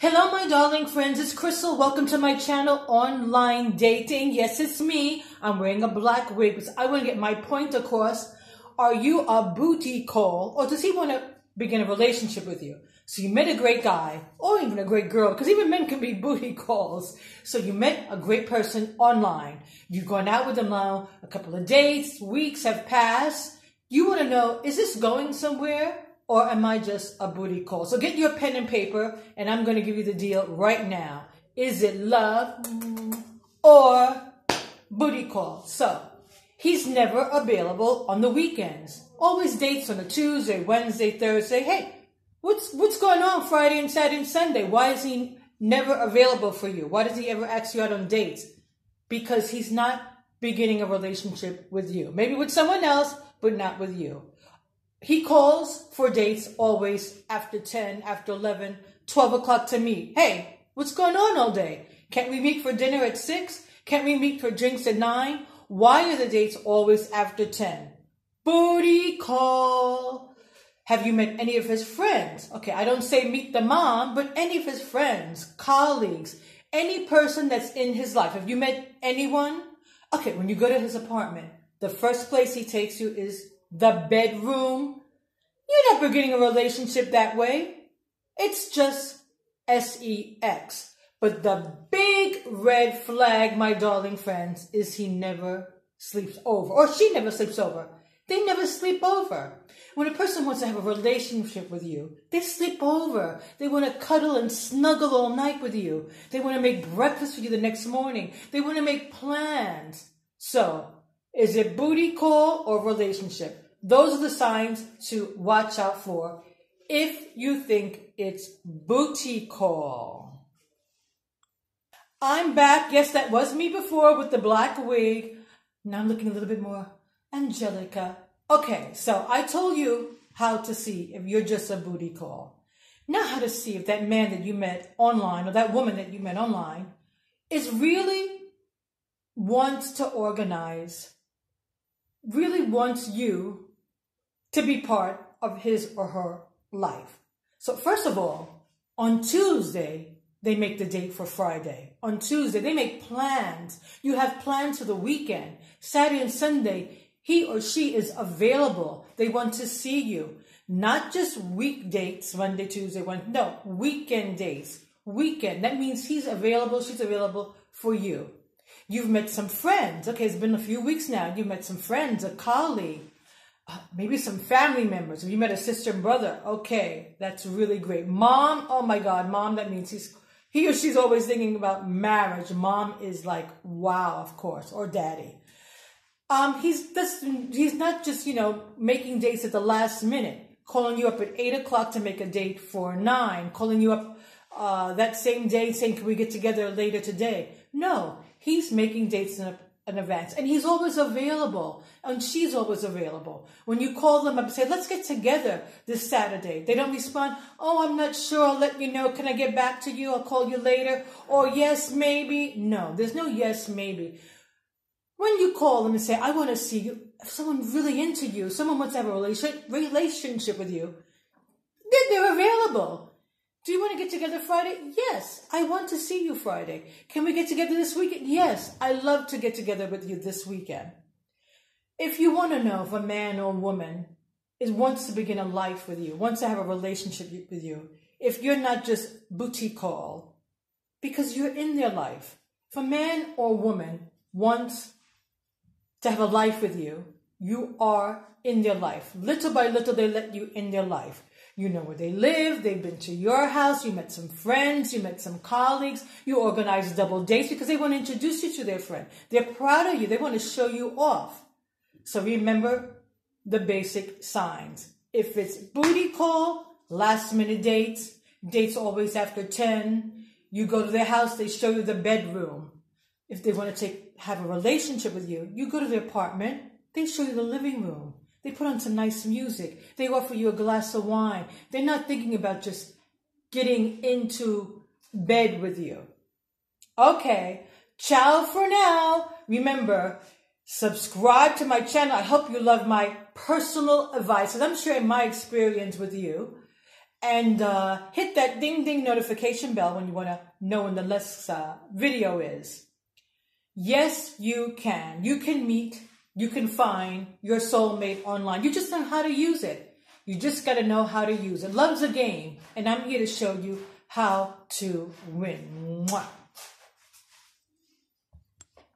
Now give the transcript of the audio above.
Hello, my darling friends. It's Crystal. Welcome to my channel, Online Dating. Yes, it's me. I'm wearing a black wig because I want to get my point across. Are you a booty call or does he want to begin a relationship with you? So you met a great guy or even a great girl because even men can be booty calls. So you met a great person online. You've gone out with them now. A couple of dates, weeks have passed. You want to know, is this going somewhere? Or am I just a booty call? So get your pen and paper and I'm going to give you the deal right now. Is it love or booty call? So he's never available on the weekends. Always dates on a Tuesday, Wednesday, Thursday. Hey, what's, what's going on Friday and Saturday and Sunday? Why is he never available for you? Why does he ever ask you out on dates? Because he's not beginning a relationship with you. Maybe with someone else, but not with you. He calls for dates always after 10, after 11, 12 o'clock to meet. Hey, what's going on all day? Can't we meet for dinner at 6? Can't we meet for drinks at 9? Why are the dates always after 10? Booty call. Have you met any of his friends? Okay, I don't say meet the mom, but any of his friends, colleagues, any person that's in his life. Have you met anyone? Okay, when you go to his apartment, the first place he takes you is the bedroom. You're not beginning a relationship that way. It's just sex. But the big red flag, my darling friends, is he never sleeps over or she never sleeps over. They never sleep over. When a person wants to have a relationship with you, they sleep over. They want to cuddle and snuggle all night with you. They want to make breakfast with you the next morning. They want to make plans. So, is it booty call or relationship? Those are the signs to watch out for if you think it's booty call. I'm back. Yes, that was me before with the black wig. Now I'm looking a little bit more Angelica. Okay, so I told you how to see if you're just a booty call. Now how to see if that man that you met online or that woman that you met online is really wants to organize, really wants you to be part of his or her life. So first of all, on Tuesday, they make the date for Friday. On Tuesday, they make plans. You have plans for the weekend. Saturday and Sunday, he or she is available. They want to see you. Not just week dates, Monday, Tuesday, Wednesday. No, weekend days. Weekend. That means he's available, she's available for you. You've met some friends. Okay, it's been a few weeks now. You've met some friends, a colleague, maybe some family members. If you met a sister and brother, okay, that's really great. Mom, oh my God, mom, that means he's, he or she's always thinking about marriage. Mom is like, wow, of course, or daddy. Um, he's just, he's not just, you know, making dates at the last minute, calling you up at eight o'clock to make a date for nine, calling you up, uh, that same day saying, can we get together later today? No, he's making dates in a an event and he's always available and she's always available. When you call them up and say, let's get together this Saturday, they don't respond, oh, I'm not sure, I'll let you know, can I get back to you, I'll call you later, or yes, maybe. No, there's no yes, maybe. When you call them and say, I want to see you, if someone really into you, someone wants to have a relationship with you, then they're available. Do you want to get together Friday? Yes, I want to see you Friday. Can we get together this weekend? Yes, I love to get together with you this weekend. If you want to know if a man or woman is wants to begin a life with you, wants to have a relationship with you, if you're not just booty call, because you're in their life. If a man or woman wants to have a life with you, you are in their life. Little by little, they let you in their life. You know where they live. They've been to your house. You met some friends. You met some colleagues. You organized double dates because they want to introduce you to their friend. They're proud of you. They want to show you off. So remember the basic signs. If it's booty call, last minute dates, dates always after 10, you go to their house, they show you the bedroom. If they want to take, have a relationship with you, you go to their apartment, they show you the living room. They put on some nice music. They offer you a glass of wine. They're not thinking about just getting into bed with you. Okay, ciao for now. Remember, subscribe to my channel. I hope you love my personal advice, and I'm sharing my experience with you. and uh, hit that ding ding notification bell when you want to know when the next uh, video is. Yes, you can. You can meet, you can find your soulmate online. You just know how to use it. You just got to know how to use it. Love's a game, and I'm here to show you how to win. Mwah.